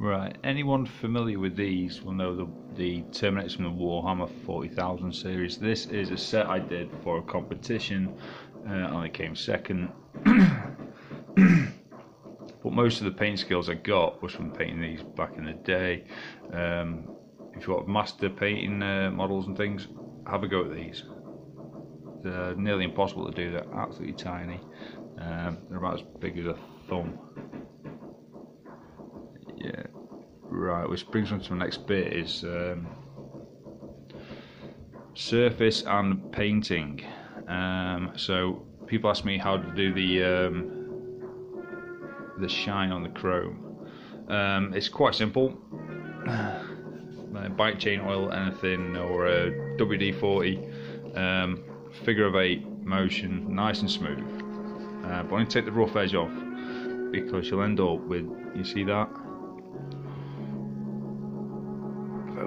Right, anyone familiar with these will know the, the Terminators from the Warhammer 40,000 series. This is a set I did for a competition, uh, and I came second. but most of the paint skills I got was from painting these back in the day. Um, if you want master painting uh, models and things, have a go at these. They're nearly impossible to do, they're absolutely tiny. Um, they're about as big as a thumb. Yeah, right, which brings on to the next bit is um, surface and painting. Um, so people ask me how to do the um, the shine on the chrome. Um, it's quite simple. Bike chain oil, anything, or a WD-40, um, figure of eight motion, nice and smooth. Uh, but only take the rough edge off because you'll end up with, you see that? I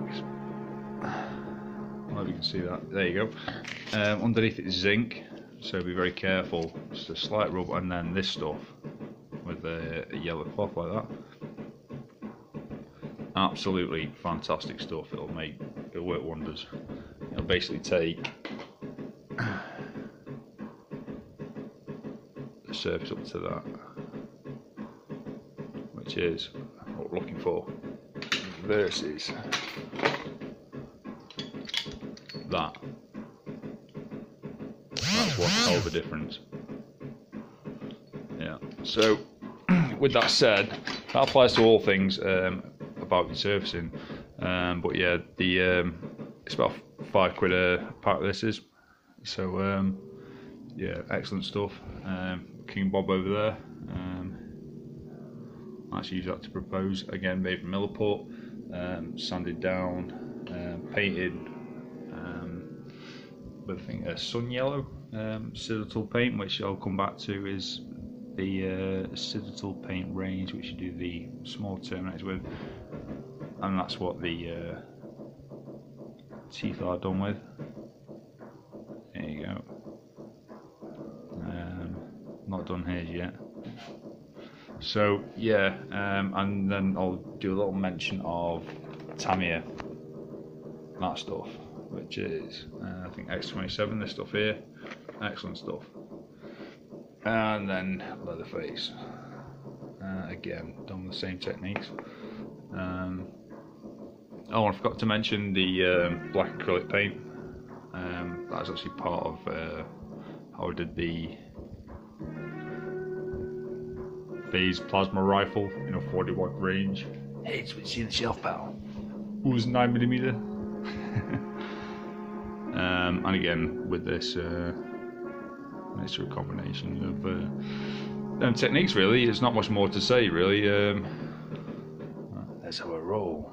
hope you can see that. There you go. Um, underneath it is zinc, so be very careful. Just a slight rub, and then this stuff with a, a yellow cloth like that absolutely fantastic stuff. It'll make it'll work wonders. It'll basically take the surface up to that, which is what we're looking for, versus that. That's one hell of a difference. Yeah. So, with that said, that applies to all things. Um, about your surfacing. Um, but yeah, the um, it's about five quid a pack. This is so um, yeah, excellent stuff. Um, King Bob over there. Um, let's use that to propose again, made from Milliput, um, sanded down, um, painted with I think a sun yellow um, Citadel paint, which I'll come back to is the uh, Citadel paint range, which you do the small terminators with, and that's what the uh, teeth are done with. There you go. Um, not done here yet. So yeah, um, and then I'll do a little mention of Tamiya, that stuff, which is uh, I think X27. This stuff here, excellent stuff and then Leatherface. Uh, again, done the same techniques. Um, oh, I forgot to mention the um, black acrylic paint. Um, that's actually part of uh, how I did the phase plasma rifle in a 40 watt range. Hey, it's been seeing the shelf pal. Who's 9mm? um, and again, with this. Uh, a combination of uh, um, techniques, really. There's not much more to say, really. Um, that's how I roll.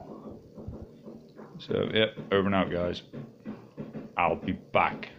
So, yep, over and out, guys. I'll be back.